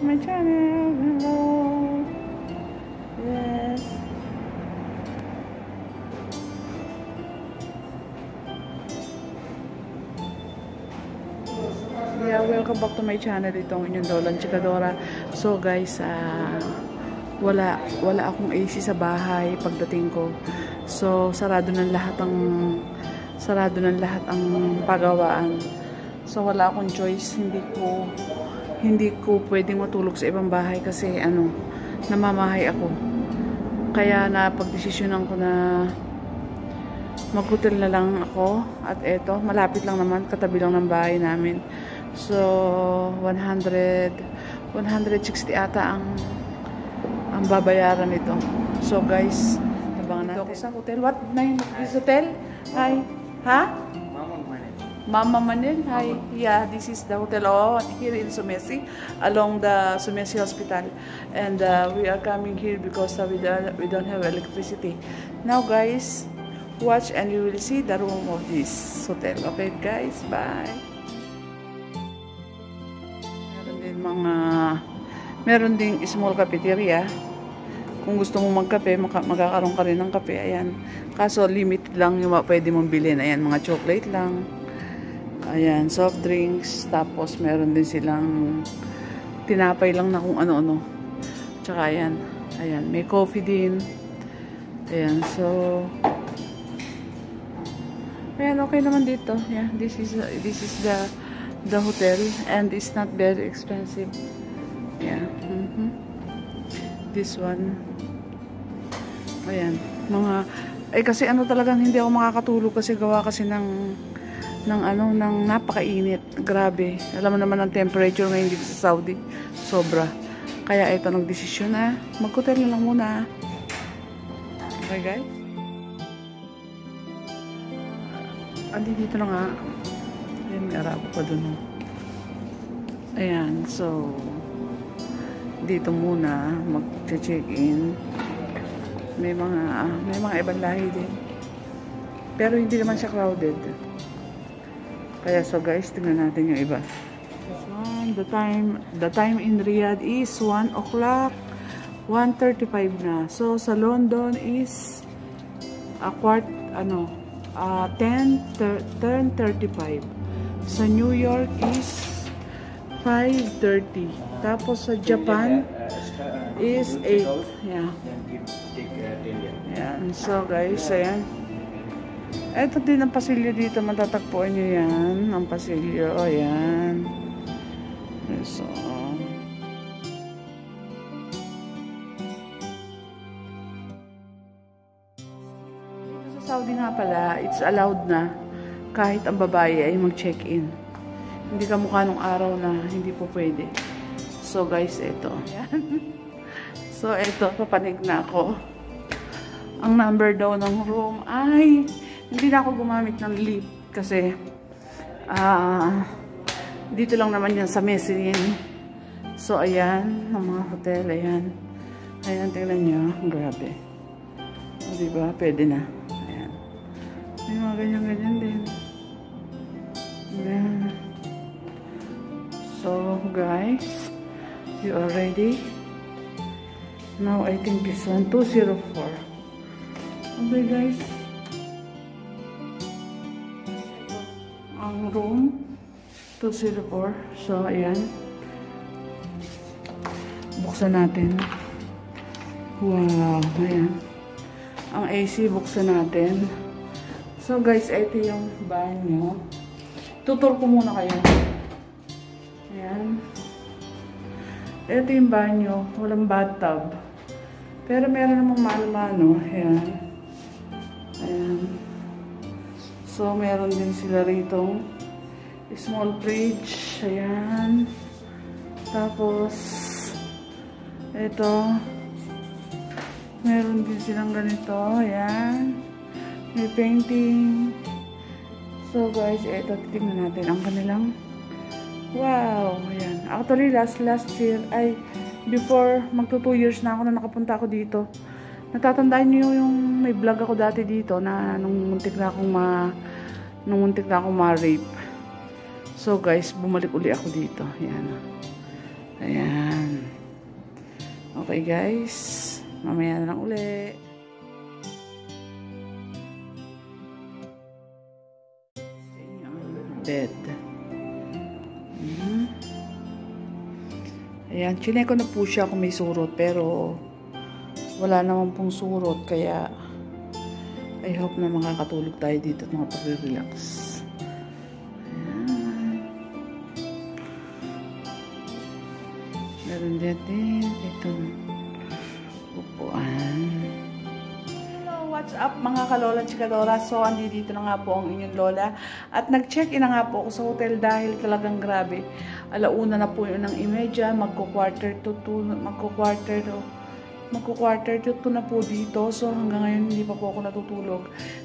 my channel. Hello. Yes. Yeah, welcome back to my channel. Itong inyong Lolan Chikadora. So guys, ah wala wala akong AC sa bahay pagdating ko. So sarado ng lahat ang sarado ng lahat ang pagawaan. So wala akong choice, hindi ko hindi ko pwedeng matulog sa ibang bahay kasi ano, namamahay ako. Kaya napagdesisyonan ko na mag-hotel na lang ako at eto, malapit lang naman, katabi lang ng bahay namin. So 100 160 ata ang ang babayaran nito. So guys, abangan natin. Dito ako sa hotel. What name is hotel? Hi. Ha? Mama Manil. Hi. Yeah, this is the hotel oh, here in Sumesi, along the Sumesi Hospital. And uh, we are coming here because uh, we, don't, we don't have electricity. Now guys, watch and you will see the room of this hotel. Okay guys, bye. Meron din mga meron ding small cafeteria. Kung gusto mong magkape, maka, magkakaroon ka rin ng kape. Ayan. Kaso limited lang yung pwede mong bilhin. Ayan, mga chocolate lang. Ayan, soft drinks. Tapos meron din silang tinapay lang na kung ano-ano. Tsaka ayan. Ayan, may coffee din. Ayan, so Ayan, okay naman dito. Yeah, this is this is the the hotel and it's not very expensive. Yeah. Mm -hmm. This one. Ayan. Mga eh kasi ano talagang hindi ako makakatulog kasi gawa kasi ng ng ano ng napakainit. Grabe. Alam mo naman ang temperature ngayon dito sa Saudi. Sobra. Kaya ito nagdesisyon na mag-hotel na lang muna. Okay guys? Andi dito na nga. Ayan, may arabo pa dun. Oh. Ayan, so dito muna mag-check-in. May mga may mga ibang lahi din. Pero hindi naman siya crowded. Kaya so guys, tingnan natin yung iba. This one, the time the time in Riyadh is 1 o'clock. 1.35 na. So sa London is a quart ano uh, 10 10.35. Sa New York is 5.30. Tapos sa Japan is 8. Yeah. Yan. So guys, ayan. Ito din ang pasilyo dito. Matatagpuan nyo yan. Ang pasilyo. Ayan. So, dito sa Saudi nga pala, it's allowed na kahit ang babae ay mag-check-in. Hindi ka mukha nung araw na hindi po pwede. So guys, ito. Ayan. so ito, papanig na ako. Ang number daw ng room ay hindi na ako gumamit ng lift kasi uh, dito lang naman yan sa Messin. So ayan, ang mga hotel, ayan. Ayan, tingnan nyo. Grabe. O, diba? Pwede na. Ayan. May mga ganyan-ganyan din. Ayan. So, guys, you are ready? Now, I think this one, 204. Okay, guys. Ang room, 204. So, ayan. Buksan natin. Wow, ayan. Ang AC, buksan natin. So, guys, ito yung banyo. Tutur ko muna kayo. Ayan. Ito yung banyo. Walang bathtub. Pero meron namang mano-mano. Ayan. Ayan. So, meron din sila rito. Small fridge. Ayan. Tapos, ito. Meron din silang ganito. Ayan. May painting. So, guys, ito. Titignan natin ang kanilang Wow, ayan. Actually, last last year, ay, before, magto 2 years na ako na nakapunta ako dito. Natatandaan niyo yung may vlog ako dati dito na nung muntik na akong ma, nung muntik na akong ma-rape. So guys, bumalik uli ako dito. Ayan. Ayan. Okay guys, mamaya na lang uli. Bed. Mhm. Ayan, chineko na po siya kung may surot pero wala naman pong surot kaya I hope na makakatulog tayo dito at makapag-relax. Meron din dito upuan. Hello, what's up mga kalola at chikadora? So, andito na nga po ang inyong lola. At nag-check-in na nga po ako sa hotel dahil talagang grabe. Alauna na po yun ng imedya, magko-quarter to 2, magko-quarter to magko-quarter to 2 na po dito. So, hanggang ngayon hindi pa po ako natutulog.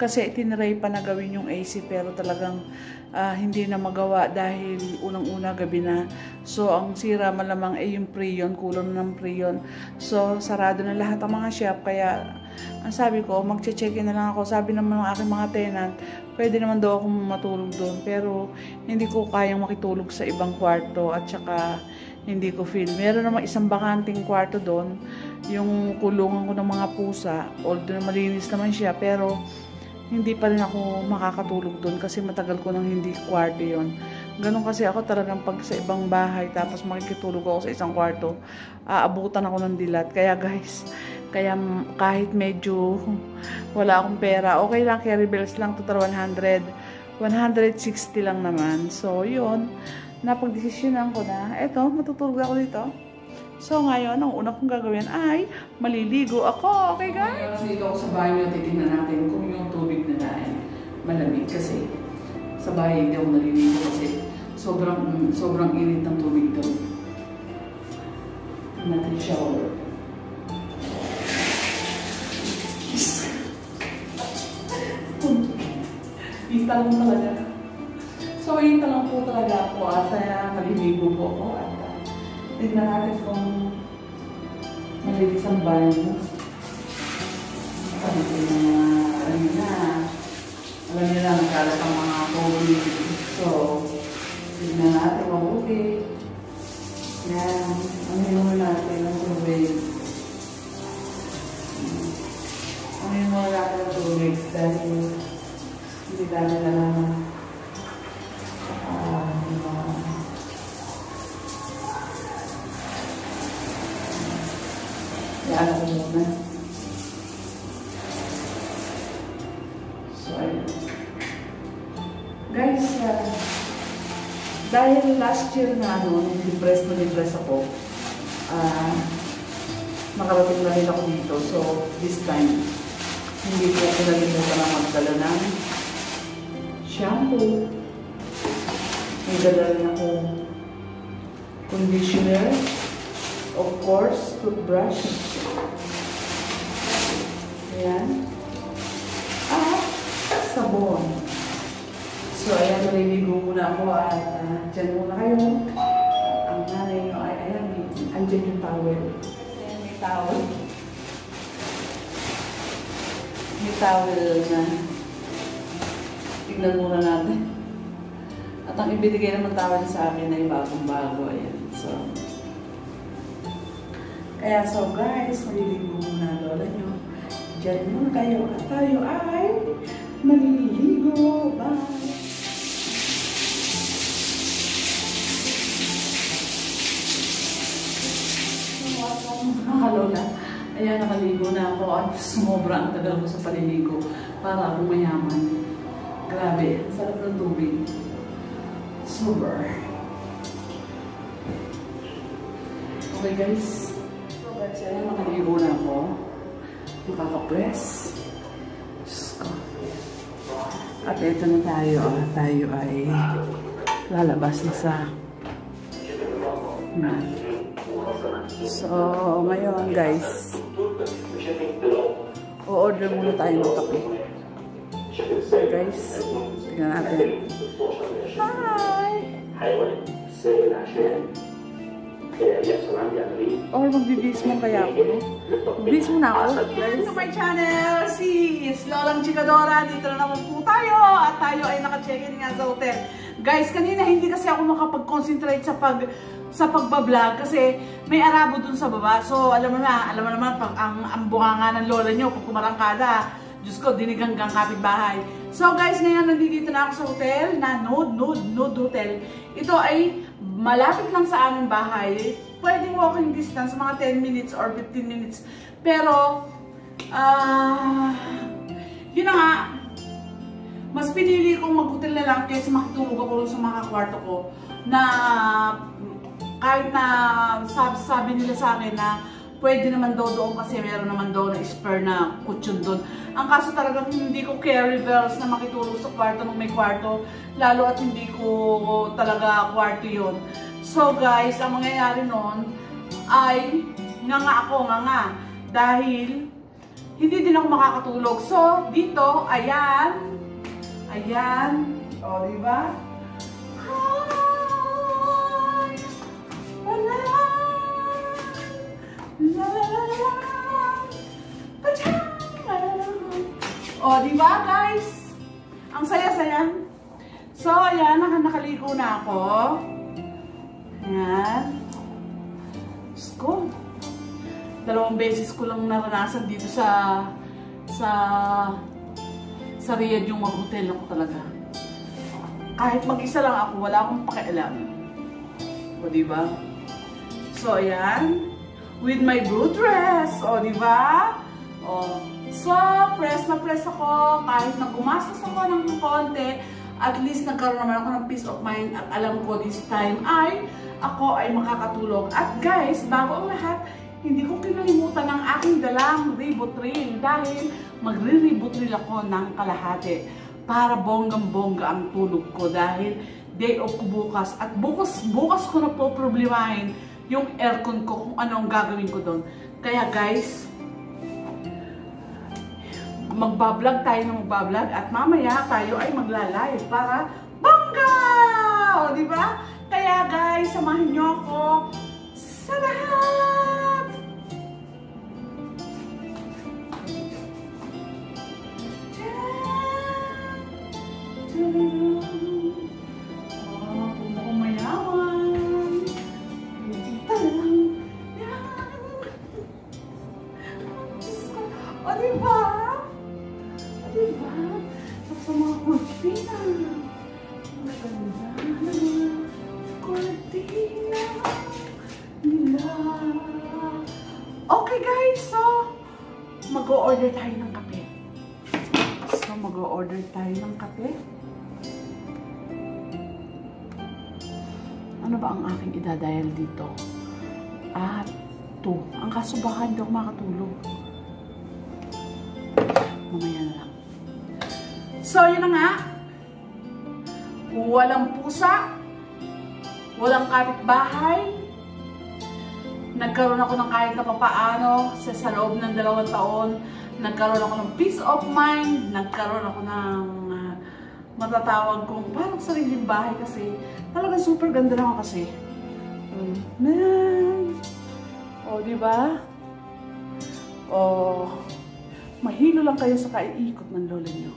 Kasi tinry pa na gawin yung AC pero talagang ah, hindi na magawa dahil unang-una gabi na. So, ang sira malamang ay yung preyon, kulang ng preyon. So, sarado na lahat ang mga shop. Kaya, ang sabi ko, magche-check-in na lang ako. Sabi naman ng aking mga tenant, pwede naman daw akong matulog doon. Pero, hindi ko kayang makitulog sa ibang kwarto at saka hindi ko feel. Meron naman isang bakanting kwarto doon yung kulungan ko ng mga pusa, although malinis naman siya, pero hindi pa rin ako makakatulog doon kasi matagal ko nang hindi kwarto yon. Ganon kasi ako talagang pag sa ibang bahay tapos makikitulog ako sa isang kwarto, aabutan ako ng dilat. Kaya guys, kaya kahit medyo wala akong pera, okay lang, carry bills lang, total 100. 160 lang naman. So, yun. Napagdesisyonan ko na, eto, matutulog ako dito. So ngayon, ang una kong gagawin ay maliligo ako. Okay guys? Ngayon, dito ako sa bahay nyo, titignan natin kung yung tubig na ay malamig kasi sa bahay hindi ako naliligo kasi sobrang sobrang init ng tubig doon. Natin shower. Hita lang talaga. So, hita lang po talaga ako at uh, maliligo po ako at uh, Tignan natin kung malinis ang banyo. Kasi yung mga, alam niyo na, alam niyo na, nagkalat ang mga tubig. So, tignan natin mabuti. Yan, ang hinuha natin ng tubig. Ang hinuha natin ng tubig dahil hindi dami na lang Yan ako muna. So, ayun. Guys, uh, dahil last year na ano, depressed na depressed ako, uh, makarating na rin ako dito. So, this time, hindi ko pinalimutan na magdala ng shampoo. May dala rin ako conditioner. Of course, toothbrush. Ayan. At sabon. So, ayan, maliligo muna ako at uh, dyan muna kayo. Ang nanay nyo ay, ayan, andyan yung towel. Ayan, may towel. May towel na tignan muna natin. At ang ibinigay naman towel sa akin ay bagong-bago. Ayan. So, kaya so guys, maliligo muna lola nyo. Diyan muna kayo at tayo ay maliligo. Bye! Mga lola, ayan nakaligo na ako at sumobra ang tagal ko sa paliligo para akong mayaman. Grabe, sarap ng tubig. Super. Okay guys. Ayan nakaligo na ako. Makaka-press. Diyos. At ito na tayo. Ah, tayo ay lalabas na sa. So, ngayon guys, o-order muna tayo ng kape. So guys, tingnan natin. Hi! Or magbibis mo kaya ako, no? Magbibis mo na ako, guys. to my channel, si Lolang Chikadora. Dito na naman po tayo. At tayo ay naka-check-in nga sa hotel. Guys, kanina hindi kasi ako makapag-concentrate sa pag sa pagbablog kasi may arabo dun sa baba. So, alam mo na, alam mo naman, pag ang, ang bunganga ng lola nyo, pag kumarangkada, Diyos ko, diniganggang kapitbahay. So guys, ngayon nandito na ako sa hotel na Nude, Nude, Nude Hotel. Ito ay malapit lang sa aming bahay. Pwedeng walking distance, mga 10 minutes or 15 minutes. Pero, uh, yun na nga, mas pinili kong mag-hotel na lang kaysa makitulog ako sa mga kwarto ko na kahit na sabi, sabi nila sa akin na pwede naman daw doon kasi meron naman daw na spare na kutsyon doon. Ang kaso talagang hindi ko carry bells na makitulog sa kwarto nung may kwarto, lalo at hindi ko talaga kwarto yon. So guys, ang mangyayari noon ay nga nga ako, nga nga. Dahil hindi din ako makakatulog. So, dito, ayan. Ayan. O, diba? O, di ba guys? Ang saya-saya. So, ayan, nakaligo na ako. Ayan. Diyos ko. Dalawang beses ko lang naranasan dito sa sa sa Riyadh yung mag-hotel ako talaga. Kahit mag-isa lang ako, wala akong pakialam. O, di ba? So, ayan. With my blue dress. O, di ba? O, So, press na press ako. Kahit na gumastos ako ng konti, at least nagkaroon naman ako ng peace of mind at alam ko this time ay ako ay makakatulog. At guys, bago ang lahat, hindi ko kinalimutan ang aking dalang ribotril dahil magre-ribotril ako ng kalahati para bonggang-bongga ang tulog ko dahil day off ko bukas at bukas, bukas ko na po problemahin yung aircon ko kung anong gagawin ko doon. Kaya guys, magbablog tayo ng magbablog at mamaya tayo ay magla-live para bangga! O, di ba? Kaya guys, samahan nyo ako sa lahat! Ba ang aking idadial dito? At to. Ang kasubahan daw makatulog. Mamaya na lang. So, yun na nga. Walang pusa. Walang kapitbahay. Nagkaroon ako ng kahit na papaano sa, sa loob ng dalawang taon. Nagkaroon ako ng peace of mind. Nagkaroon ako ng matatawag kong parang sariling bahay kasi talagang super ganda lang ako kasi. Um, man. O, oh, di ba? O, oh, mahilo lang kayo sa kaiikot ng lola niyo.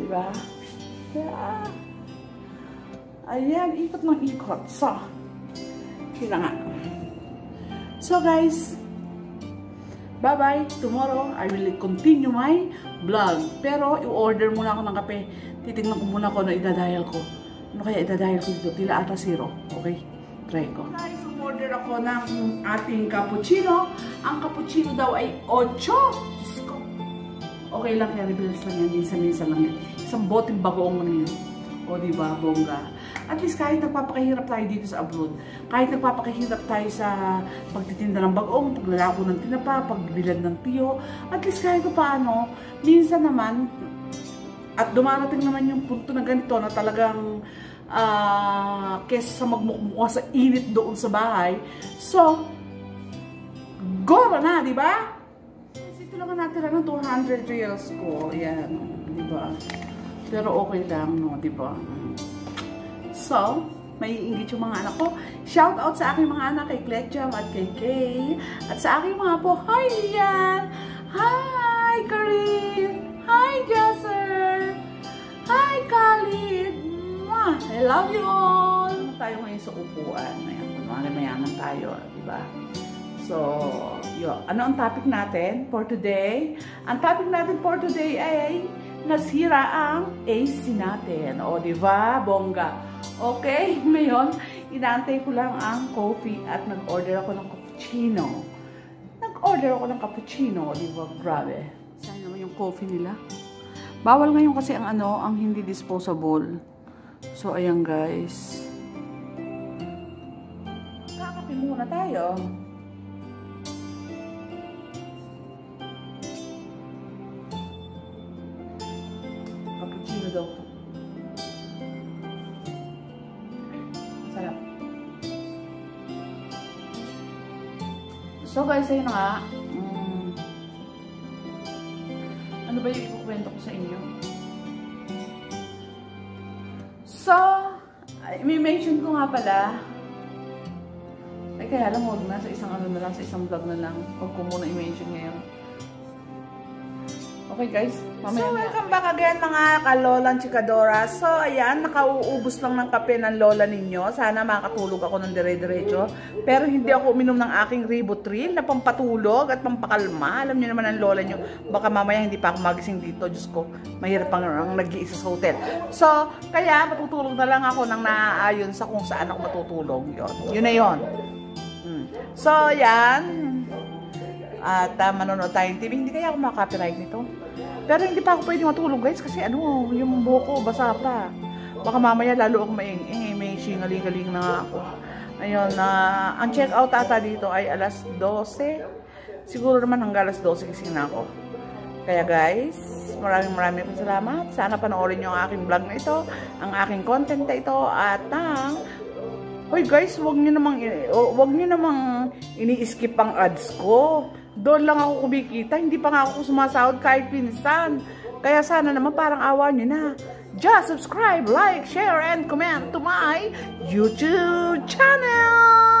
Diba? Kaya, ayan, ikot ng ikot. So, yun nga. So guys, bye-bye. Tomorrow, I will continue my vlog. Pero, i-order muna ako ng kape. Titignan ko muna ko na idadial ko. Ano kaya idadial ko dito? Tila ata zero. Okay? Try ko. Guys, order ako ng ating cappuccino. Ang cappuccino daw ay 8 okay lang kaya rebills lang yan, minsan-minsan lang yan. Isang boteng bagoong lang yan. O, di ba, bongga. At least kahit nagpapakahirap tayo dito sa abroad, kahit nagpapakahirap tayo sa pagtitinda ng bagoong, paglalako ng tinapa, pagbilad ng tiyo, at least kahit paano, minsan naman, at dumarating naman yung punto na ganito na talagang uh, kesa sa magmukmukha sa init doon sa bahay. So, gora na, di ba? lang natira ng 200 reals ko. Ayan, di ba? Pero okay lang, no, di ba? So, may iingit yung mga anak ko. Shout out sa aking mga anak kay Kletcham at kay Kay. At sa aking mga po, hi Lian! Hi, Karin! Hi, Jesser! Hi, Khalid! I love you all! Tayo ngayon sa upuan. Ayan, mayaman tayo, di ba? So, yun. Ano ang topic natin for today? Ang topic natin for today ay nasira ang AC natin. O, di ba? Bongga. Okay, ngayon, inaantay ko lang ang coffee at nag-order ako ng cappuccino. Nag-order ako ng cappuccino, di ba? Grabe. Saan naman yung coffee nila? Bawal ngayon kasi ang ano, ang hindi disposable. So, ayan guys. Kakape muna tayo. Sarap. So guys, ayun nga. Mm, ano ba yung ikukwento ko sa inyo? So, may mention ko nga pala. Ay, kaya lang huwag na. Sa isang ano na lang, sa isang vlog na lang. Huwag ko muna i-mention ngayon. Okay guys, mamaya So, welcome back again mga kalolang chikadora. So, ayan, nakauubos lang ng kape ng lola ninyo. Sana makatulog ako ng dire-diretso. Pero hindi ako uminom ng aking ribotril na pampatulog at pampakalma. Alam niyo naman ang lola niyo, baka mamaya hindi pa ako magising dito. Diyos ko, mahirap pang ang nag-iisa sa hotel. So, kaya matutulog na lang ako nang naaayon sa kung saan ako matutulog. Yun, yun na yun. Hmm. So, yan. At uh, manonood tayong TV. Hindi kaya ako makaka-copyright nito. Pero hindi pa ako pwede matulog guys kasi ano, yung buhok ko basa pa. Baka mamaya lalo ako maing, eh, may singaling-galing na ako. Ayun, na uh, ang check out ata dito ay alas 12. Siguro naman hanggang alas 12 gising na ako. Kaya guys, maraming maraming salamat. Sana panoorin niyo ang aking vlog na ito, ang aking content na ito, at ang Hoy guys, wag niyo namang wag niyo namang ini-skip ang ads ko. Doon lang ako kumikita, hindi pa nga ako sumasahod kahit pinsan. Kaya sana naman parang awa niyo na. Just subscribe, like, share, and comment to my YouTube channel.